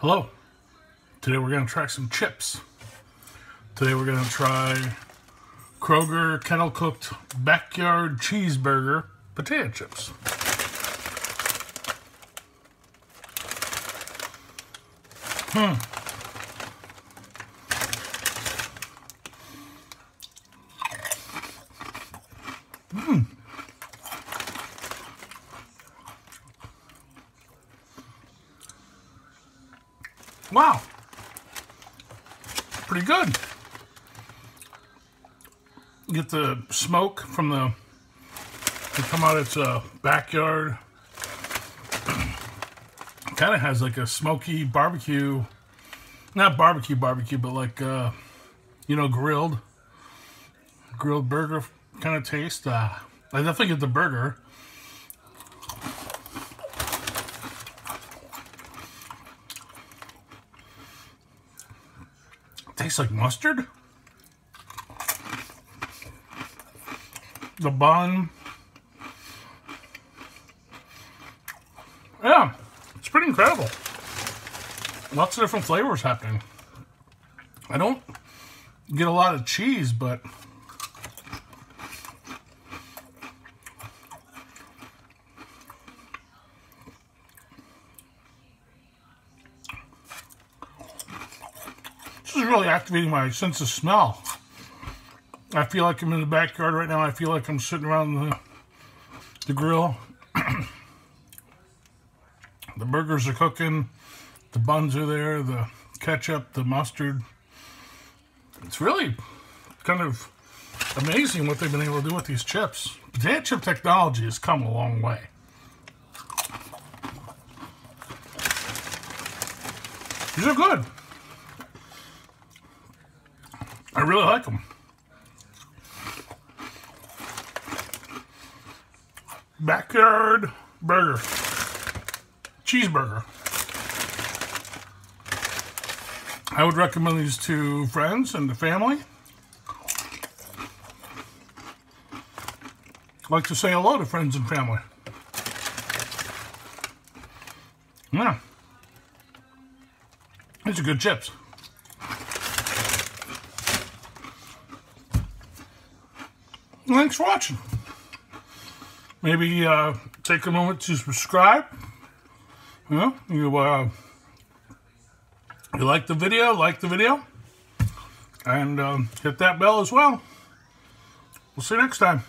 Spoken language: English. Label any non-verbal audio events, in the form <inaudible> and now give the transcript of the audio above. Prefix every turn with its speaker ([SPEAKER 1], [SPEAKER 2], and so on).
[SPEAKER 1] Hello. Today we're going to try some chips. Today we're going to try Kroger Kettle Cooked Backyard Cheeseburger Potato Chips. Hmm. Mmm. Wow. Pretty good. Get the smoke from the, they come out its uh, backyard. <clears throat> kind of has like a smoky barbecue, not barbecue barbecue, but like, uh, you know, grilled, grilled burger kind of taste. Uh, I definitely get the burger. Tastes like mustard. The bun. Yeah, it's pretty incredible. Lots of different flavors happening. I don't get a lot of cheese, but This is really activating my sense of smell. I feel like I'm in the backyard right now. I feel like I'm sitting around the, the grill. <clears throat> the burgers are cooking. The buns are there. The ketchup, the mustard. It's really kind of amazing what they've been able to do with these chips. Potato chip technology has come a long way. These are good. I really like them. Backyard burger. Cheeseburger. I would recommend these to friends and the family. I'd like to say hello to friends and family. Yeah. These are good chips. Thanks for watching. Maybe uh, take a moment to subscribe. You know, you, uh, you like the video, like the video. And um, hit that bell as well. We'll see you next time.